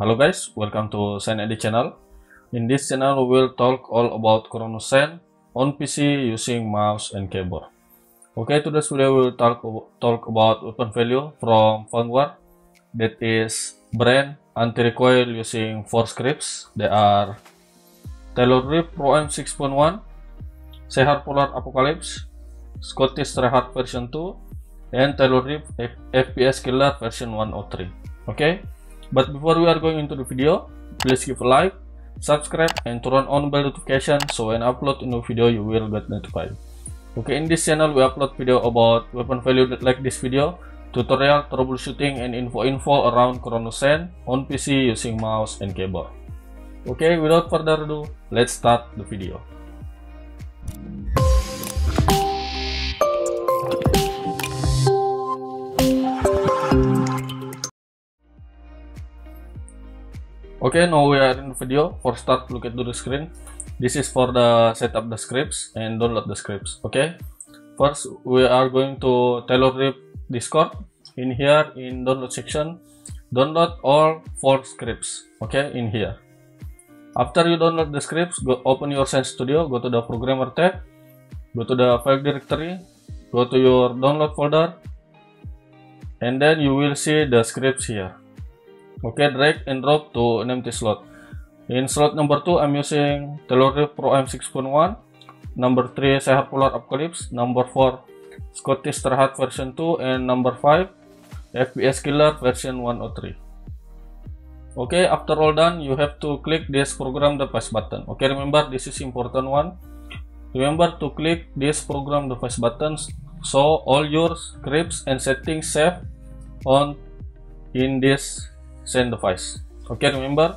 Hello guys, welcome to SendEdit channel. In this channel, we will talk all about ChronoSend on PC using mouse and keyboard. Okay, today's video we will talk, talk about weapon value from Vanguard that is brand anti-recoil using four scripts. They are Taylor Rip Pro M6.1, Sehar Polar Apocalypse, Scottish Rehard version 2, and Taylor Rip FPS Killer version 103. Okay, but before we are going into the video, please give a like, subscribe, and turn on bell notification so when I upload a new video you will get notified. Okay, in this channel we upload video about weapon value like this video, tutorial, troubleshooting, and info-info around ChronoSend on PC using mouse and keyboard. Okay, without further ado, let's start the video. Okay, now we are in the video. For start, look at the screen. This is for the setup the scripts and download the scripts. Okay, first we are going to Taylor Rip Discord. In here, in download section, download all four scripts. Okay, in here. After you download the scripts, go open your Sense Studio. Go to the Programmer tab. Go to the file directory. Go to your download folder, and then you will see the scripts here okay drag and drop to an empty slot. In slot number 2 I'm using Telore Pro M6.1 number 3 Sehar Polar Apocalypse. Number 4 Scottish Terhat version 2 and number 5 FPS Killer version 103 okay after all done you have to click this program device button. Okay remember this is important one. Remember to click this program device buttons so all your scripts and settings save on in this send device okay remember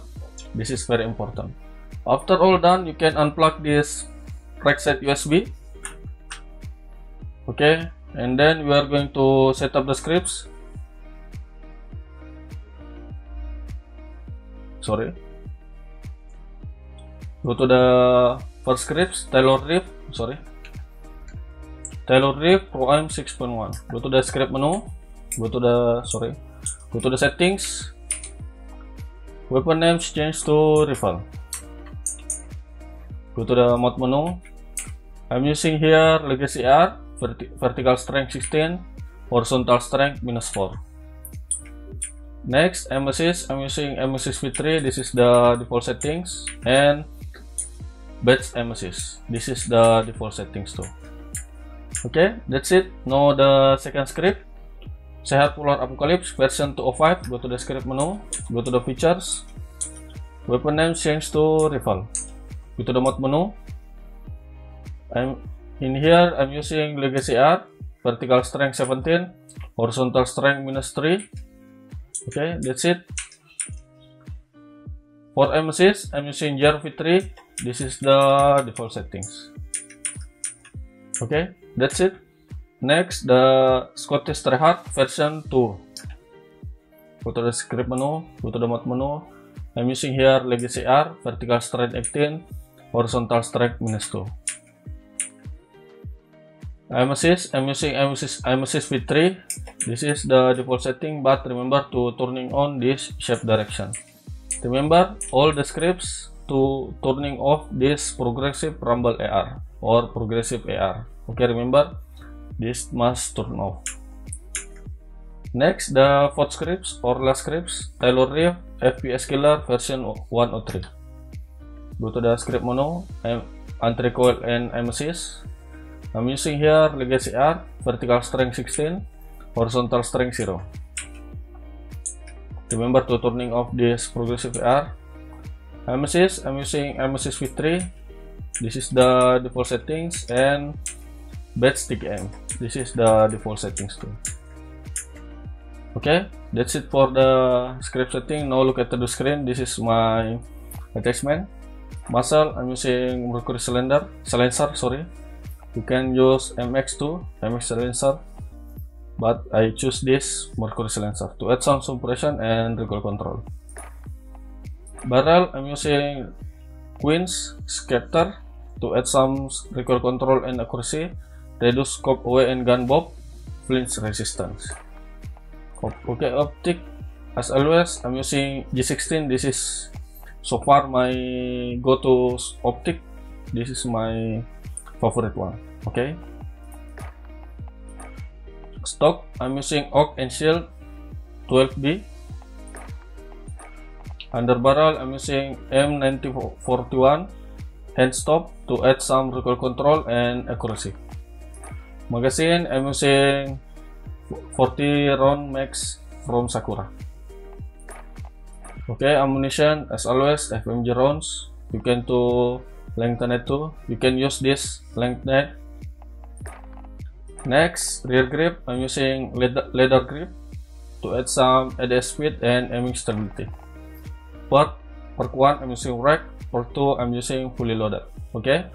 this is very important. After all done you can unplug this rack set USB okay and then we are going to set up the scripts. Sorry. Go to the first scripts Taylor Rip sorry. Taylor Rip Pro M 6.1 go to the script menu. Go to the sorry. Go to the settings Weapon names change to rifle. Go to the mod menu. I'm using here Legacy R, verti vertical strength 16, horizontal strength minus 4. Next, assist. I'm using assist V3. This is the default settings. And batch assist. This is the default settings too. Okay, that's it. Now the second script. Sehat Polar Apocalypse version 205 go to the script menu. Go to the features. Weapon name change to rifle go to the mod menu. I'm in here. I'm using legacy R vertical strength 17 horizontal strength minus 3 okay that's it. For M assist I'm using Jar V3 this is the default settings. Okay that's it Next, the Scottish Trehard version 2. Go to the script menu, go to the mod menu. I'm using here Legacy R, vertical strength 18, horizontal strength minus 2. I'm assist, I'm using I'm assist, I'm assist V3. This is the default setting, but remember to turning on this shape direction. Remember all the scripts to turning off this progressive rumble AR or progressive AR. Okay, remember this must turn off. Next the fourth scripts or last scripts. Taylor Reef FPS Killer version 103 go to the script menu anti-recoil and MSS I'm using here Legacy R vertical strength 16 horizontal strength 0 remember to turning off this progressive AR MSS I'm using MSS V3 this is the default settings and bed stick M. This is the default settings too. Okay, that's it for the script setting. Now look at the screen. This is my attachment. Muzzle, I'm using Mercury cylinder, silencer, sorry. You can use MX2, MX silencer, but I choose this Mercury silencer to add some suppression and recoil control. Barrel, I'm using Queen's Scepter to add some recoil control and accuracy reduce scope away and gun bob flinch resistance. Okay optic as always I'm using G16 this is so far my go-to optic this is my favorite one okay? Stock I'm using Oak and Shield 12B under barrel I'm using M9041 hand stop to add some recoil control and accuracy magazine I'm using 40 round max from Sakura. Okay ammunition as always FMG rounds you can to lengthen it too. You can use this lengthen next rear grip. I'm using leather, leather grip to add some ADS speed and aiming stability. But perk 1 I'm using rack. Perk 2 I'm using fully loaded. Okay?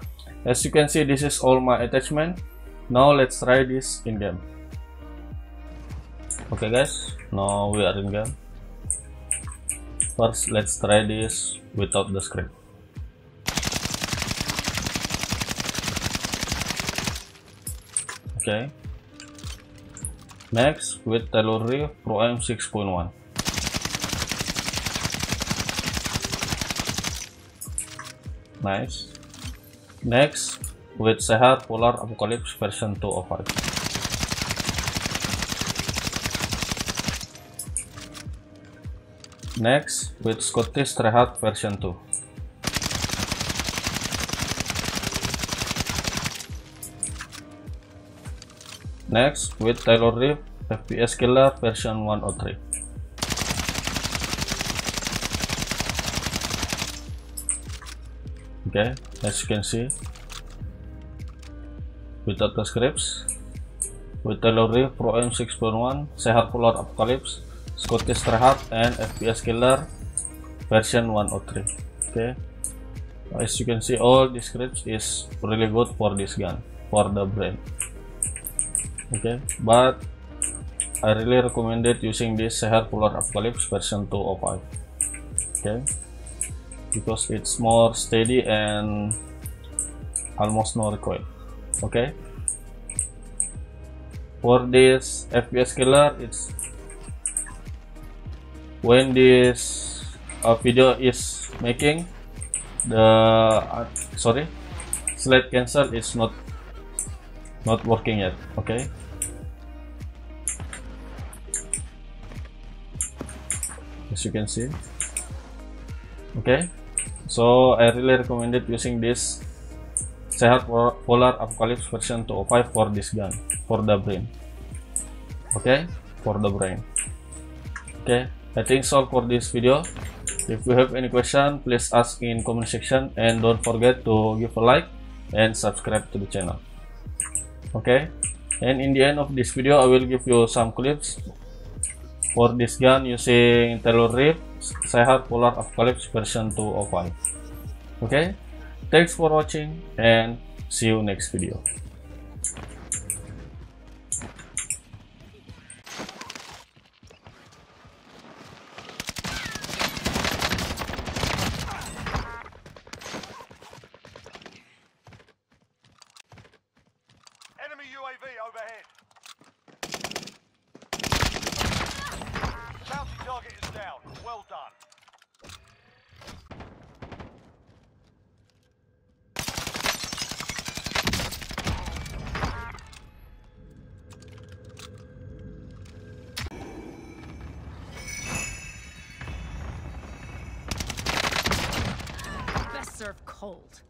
As you can see this is all my attachment now let's try this in game. Okay guys. Now we are in game. First let's try this without the script okay. Next with Taylor Pro M 6.1 nice. Next with Sehat Polar Apocalypse version 205 next with Scottish Rehat version 2 Next, with Taylor Reef FPS Killer version 103. Okay, as you can see, without the scripts, with Taylor Pro M 6.1, Sehat Polar Apocalypse, Scottish Rehat, and FPS Killer version 103. Okay, as you can see, all the scripts is really good for this gun, for the brand okay but I really recommended using this Seher Polar Apocalypse version 205 okay because it's more steady and almost no recoil okay for this FPS killer it's when this uh, video is making the uh, sorry slide cancel is not not working yet. Okay as you can see. Okay so I really recommended using this Sehat Polar Apocalypse version 205 for this gun for the brain. Okay? For the brain. Okay? I think so for this video. If you have any question please ask in comment section and don't forget to give a like and subscribe to the channel. Okay? And in the end of this video I will give you some clips. For this gun using Taylor Reef Sehat Polar Apocalypse version 205 okay thanks for watching and see you next video cold.